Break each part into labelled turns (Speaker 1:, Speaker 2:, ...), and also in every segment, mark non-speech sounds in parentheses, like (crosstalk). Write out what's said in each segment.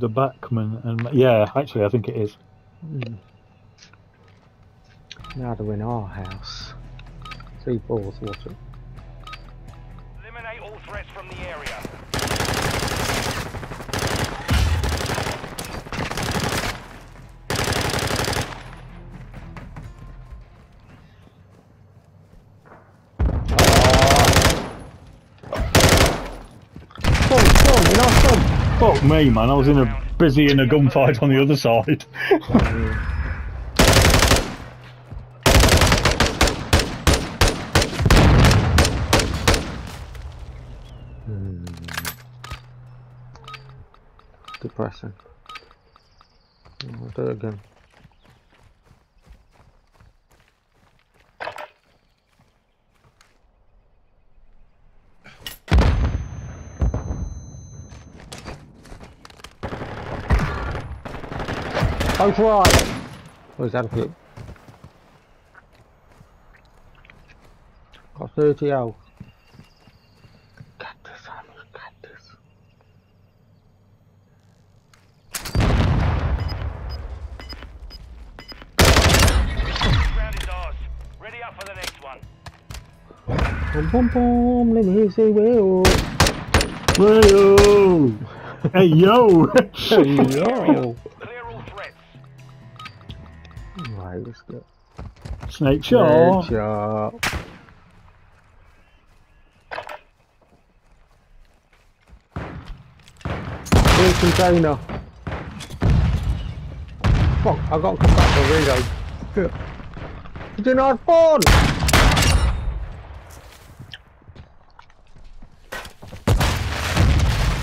Speaker 1: the backman, and yeah, actually, I think it is.
Speaker 2: Hmm. Now they're in our house. Three balls, what's it?
Speaker 3: Eliminate all threats from the area.
Speaker 1: Fuck me, man! I was in a busy in a gunfight on the other side.
Speaker 2: Depressing. I'll do it again. Both right! Where's that a hit? Got 30 out. Got this, Hammer, got this.
Speaker 3: Round is ours. Ready up for the next one.
Speaker 2: Boom, boom, boom, let me say well.
Speaker 1: Whoa! hey yo!
Speaker 2: hey, Yo!
Speaker 3: Clear all threats.
Speaker 2: Right, let's go.
Speaker 1: Snake shot.
Speaker 2: Red shot. Big container. Fuck, I got to come back to reload. You not spawn?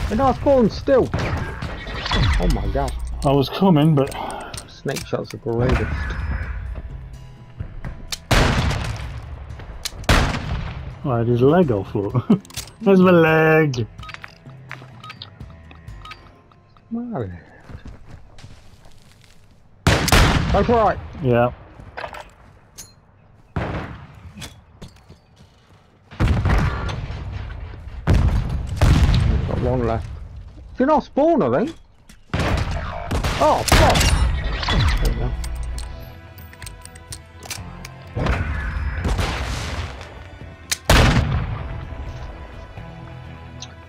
Speaker 2: Did not spawn still? Oh my god.
Speaker 1: I was coming, but
Speaker 2: Snake shots are greatest.
Speaker 1: I had his leg off. Look, (laughs) there's my leg.
Speaker 2: Well. That's right.
Speaker 1: Yeah.
Speaker 2: Got one left. You're not spawn, are they? Oh, fuck!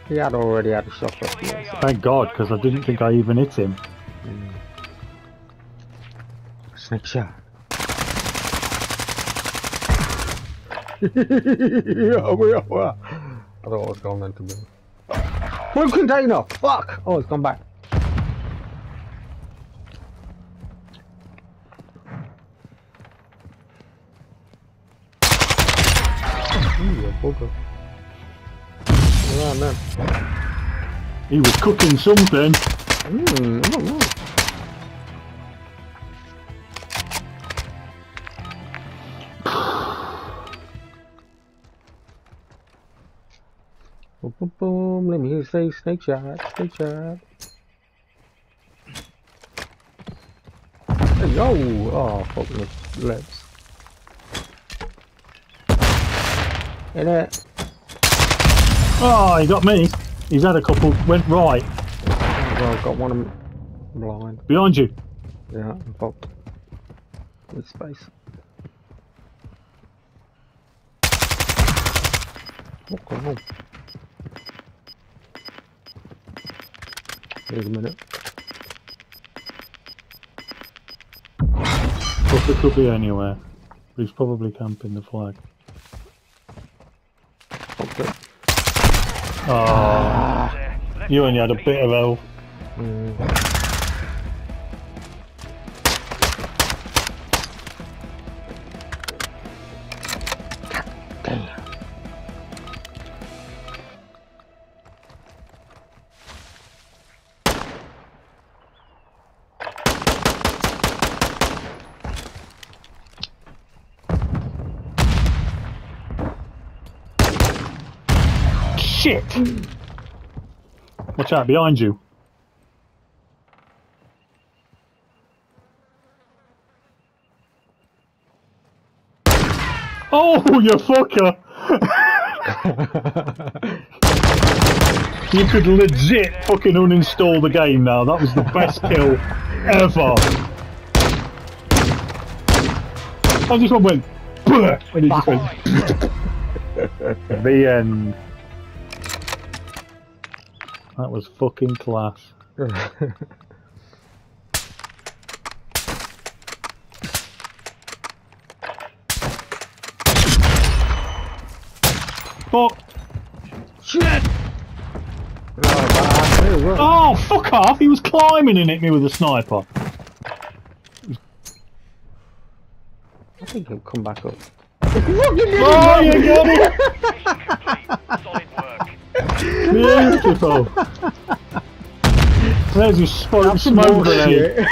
Speaker 2: He had already had a shot off me.
Speaker 1: Thank God, because I didn't think I even hit him. Mm.
Speaker 2: Snake shot. yeah, we are. I thought it was gone then to me. Blue container! Fuck! Oh, it's gone back. Ooh, a bugger. Yeah, man.
Speaker 1: He was cooking something.
Speaker 2: Mm, I don't know. Boom, boom, boom. Let me hear you say snake shot, snake shot. Hey, yo! Oh, fuck my lips. Hit it.
Speaker 1: Oh, he got me. He's had a couple. Went right
Speaker 2: Oh, well, got one of them blind.
Speaker 1: behind you.
Speaker 2: Yeah, I'm fucked. With space. What's going on? Wait a minute.
Speaker 1: It could be anywhere. He's probably camping the flag.
Speaker 2: Fucked it.
Speaker 1: Oh, you only had a bit of health.
Speaker 2: Mm.
Speaker 1: Shit! Watch out, behind you. Oh, you fucker! You could legit fucking uninstall the game now. That was the best kill ever. I just went, and he just went, (laughs) the end. That was fucking class. Fuck.
Speaker 2: Shit! Oh, bad. Hey, what?
Speaker 1: Oh, fuck off! He was climbing and hit me with a sniper.
Speaker 2: I think he'll come back up.
Speaker 1: Oh, you (laughs) got it! (laughs) Beautiful. (laughs) There's your smoke, smoke grenade.